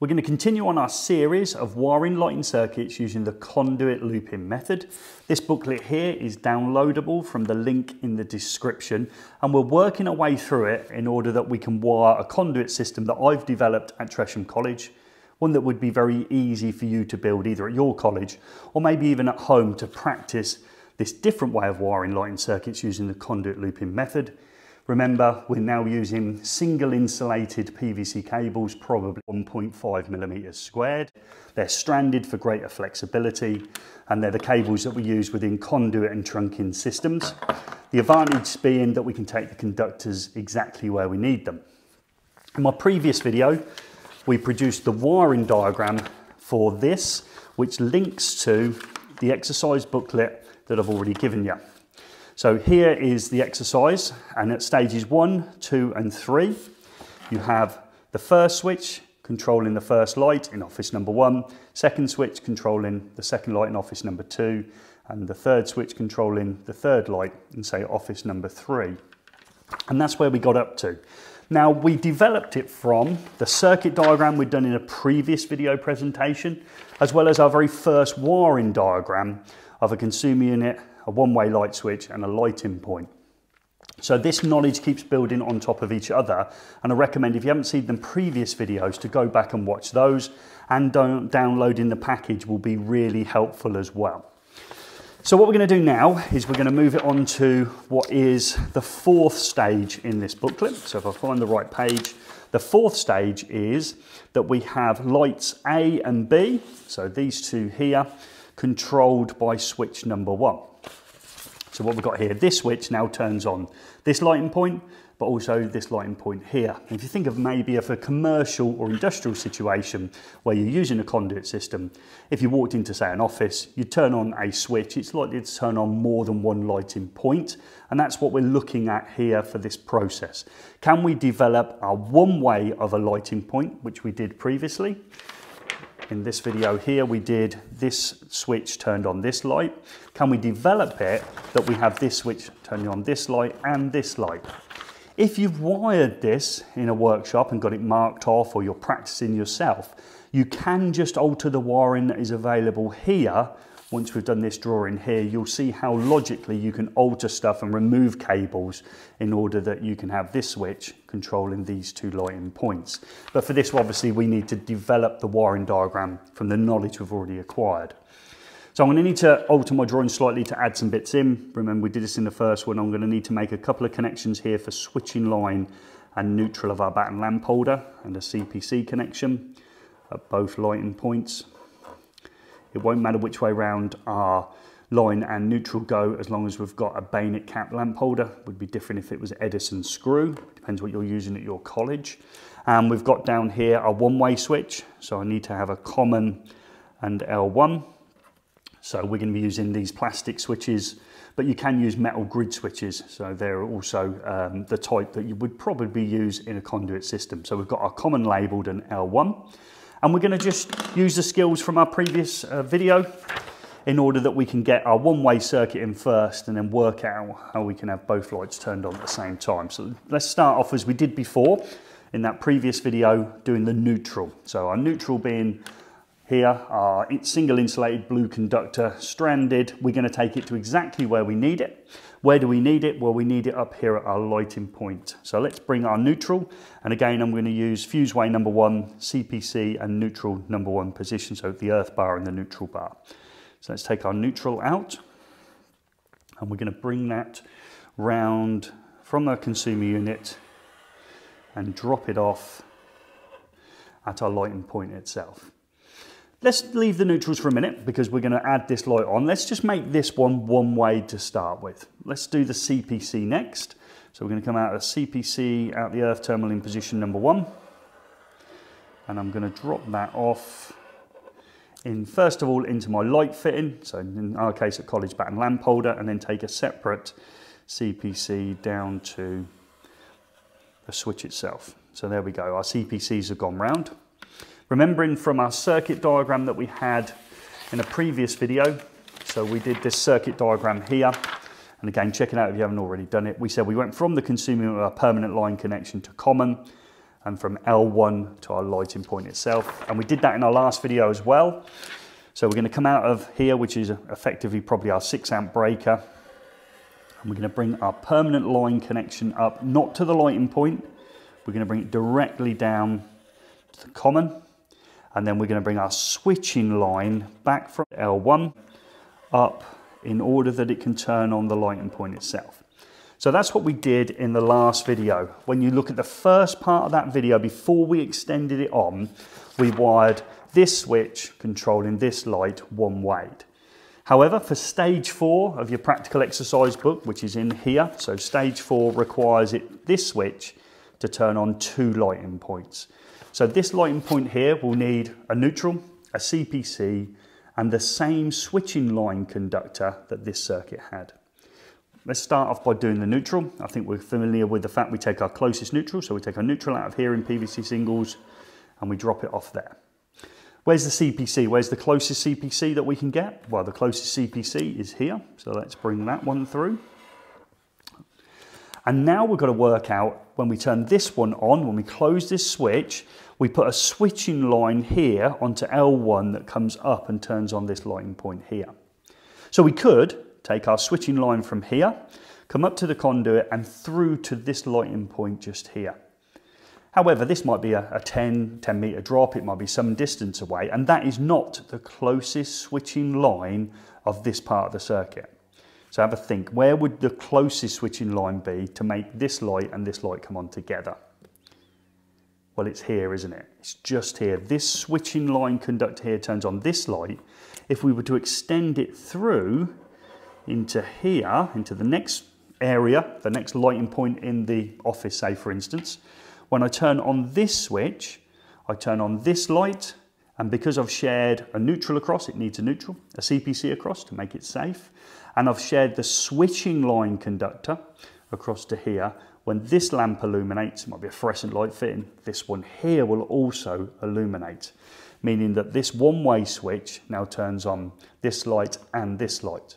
We're going to continue on our series of wiring lighting circuits using the conduit loop-in method. This booklet here is downloadable from the link in the description and we're working our way through it in order that we can wire a conduit system that I've developed at Tresham College, one that would be very easy for you to build either at your college or maybe even at home to practice this different way of wiring lighting circuits using the conduit loop-in method. Remember, we're now using single insulated PVC cables, probably 1.5 millimeters squared. They're stranded for greater flexibility, and they're the cables that we use within conduit and trunking systems. The advantage being that we can take the conductors exactly where we need them. In my previous video, we produced the wiring diagram for this, which links to the exercise booklet that I've already given you. So here is the exercise and at stages one, two and three, you have the first switch controlling the first light in office number one, second switch controlling the second light in office number two, and the third switch controlling the third light in say office number three. And that's where we got up to. Now we developed it from the circuit diagram we'd done in a previous video presentation, as well as our very first wiring diagram of a consumer unit a one-way light switch and a lighting point. So this knowledge keeps building on top of each other and I recommend if you haven't seen the previous videos to go back and watch those and downloading the package will be really helpful as well. So what we're going to do now is we're going to move it on to what is the fourth stage in this booklet. So if I find the right page, the fourth stage is that we have lights A and B, so these two here, controlled by switch number one. So what we've got here, this switch now turns on this lighting point, but also this lighting point here. If you think of maybe of a commercial or industrial situation where you're using a conduit system, if you walked into say an office, you turn on a switch, it's likely to turn on more than one lighting point. And that's what we're looking at here for this process. Can we develop a one way of a lighting point, which we did previously? In this video here, we did this switch turned on this light. Can we develop it that we have this switch turning on this light and this light? If you've wired this in a workshop and got it marked off or you're practicing yourself, you can just alter the wiring that is available here once we've done this drawing here, you'll see how logically you can alter stuff and remove cables in order that you can have this switch controlling these two lighting points. But for this, obviously, we need to develop the wiring diagram from the knowledge we've already acquired. So I'm going to need to alter my drawing slightly to add some bits in. Remember, we did this in the first one. I'm going to need to make a couple of connections here for switching line and neutral of our batten lamp holder and a CPC connection at both lighting points. It won't matter which way round our line and neutral go as long as we've got a bayonet cap lamp holder. Would be different if it was Edison screw. Depends what you're using at your college. And we've got down here a one-way switch. So I need to have a common and L1. So we're going to be using these plastic switches, but you can use metal grid switches. So they're also um, the type that you would probably use in a conduit system. So we've got our common labeled an L1. And we're going to just use the skills from our previous uh, video in order that we can get our one-way circuit in first and then work out how we can have both lights turned on at the same time. So let's start off as we did before in that previous video doing the neutral. So our neutral being here, our single insulated blue conductor stranded. We're going to take it to exactly where we need it. Where do we need it? Well, we need it up here at our lighting point. So let's bring our neutral. And again, I'm going to use fuseway number one, CPC and neutral number one position. So the earth bar and the neutral bar. So let's take our neutral out. And we're going to bring that round from our consumer unit and drop it off at our lighting point itself. Let's leave the neutrals for a minute because we're going to add this light on. Let's just make this one one way to start with. Let's do the CPC next. So we're going to come out of CPC out the earth terminal in position number one. And I'm going to drop that off in first of all into my light fitting. So in our case a college batten lamp holder and then take a separate CPC down to the switch itself. So there we go. Our CPCs have gone round. Remembering from our circuit diagram that we had in a previous video, so we did this circuit diagram here, and again, check it out if you haven't already done it. We said we went from the consumer with our permanent line connection to common, and from L1 to our lighting point itself. And we did that in our last video as well. So we're going to come out of here, which is effectively probably our 6 amp breaker. And we're going to bring our permanent line connection up, not to the lighting point. We're going to bring it directly down to the common. And then we're going to bring our switching line back from L1 up in order that it can turn on the lighting point itself. So that's what we did in the last video. When you look at the first part of that video, before we extended it on, we wired this switch controlling this light one way. However, for stage four of your practical exercise book, which is in here, so stage four requires it this switch to turn on two lighting points. So this lighting point here will need a neutral, a CPC, and the same switching line conductor that this circuit had. Let's start off by doing the neutral. I think we're familiar with the fact we take our closest neutral, so we take our neutral out of here in PVC singles and we drop it off there. Where's the CPC? Where's the closest CPC that we can get? Well, the closest CPC is here, so let's bring that one through. And now we've got to work out when we turn this one on, when we close this switch, we put a switching line here onto L1 that comes up and turns on this lighting point here. So we could take our switching line from here, come up to the conduit and through to this lighting point just here. However, this might be a, a 10, 10 metre drop, it might be some distance away, and that is not the closest switching line of this part of the circuit. So have a think, where would the closest switching line be to make this light and this light come on together? Well, it's here, isn't it? It's just here. This switching line conductor here turns on this light. If we were to extend it through into here, into the next area, the next lighting point in the office, say for instance, when I turn on this switch, I turn on this light, and because I've shared a neutral across, it needs a neutral, a CPC across to make it safe, and I've shared the switching line conductor across to here. When this lamp illuminates, it might be a fluorescent light fitting, this one here will also illuminate, meaning that this one-way switch now turns on this light and this light.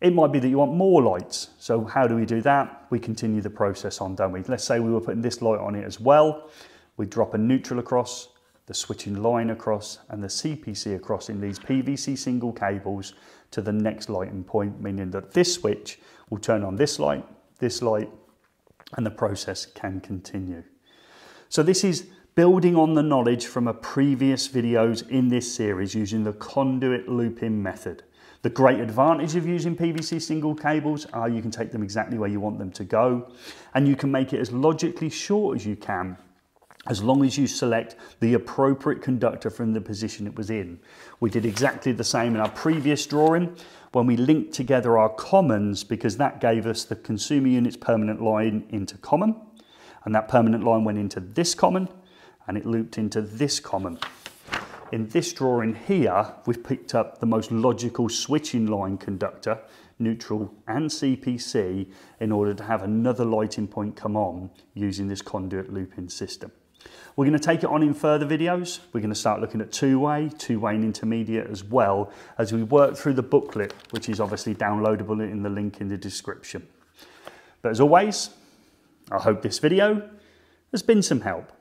It might be that you want more lights. So how do we do that? We continue the process on, don't we? Let's say we were putting this light on it as well. We drop a neutral across, the switching line across and the CPC across in these PVC single cables to the next lighting point, meaning that this switch will turn on this light, this light, and the process can continue. So this is building on the knowledge from a previous videos in this series using the conduit loop-in method. The great advantage of using PVC single cables are you can take them exactly where you want them to go and you can make it as logically short as you can as long as you select the appropriate conductor from the position it was in. We did exactly the same in our previous drawing when we linked together our commons because that gave us the consumer unit's permanent line into common and that permanent line went into this common and it looped into this common. In this drawing here, we've picked up the most logical switching line conductor, neutral and CPC, in order to have another lighting point come on using this conduit loop-in system. We're going to take it on in further videos. We're going to start looking at two-way, two-way and intermediate as well as we work through the booklet, which is obviously downloadable in the link in the description. But as always, I hope this video has been some help.